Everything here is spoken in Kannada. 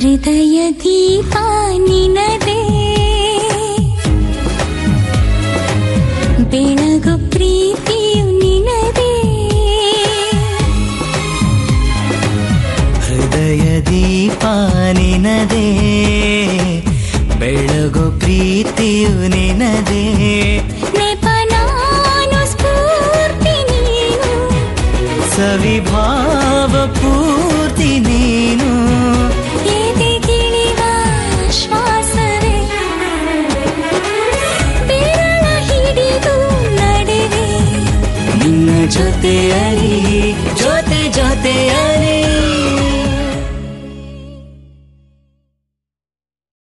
ಹೃದಯ ದೀಪ ನಿನದೇ. ಬೆಳಗು ಪ್ರೀತಿಯು ನಿನದೇ. ಹೃದಯ ದೀಪ ನಿನದೇ. ಬೆಳಗು ಪ್ರೀತಿಯು ನಿನದೇ. ಸವಿಭಾವ ಪೂರ್ತಿ ಹಿಡಿದು ನಡೆವೆ ನಿನ್ನ ಜೊತೆಯಲ್ಲಿ ಜೊತೆ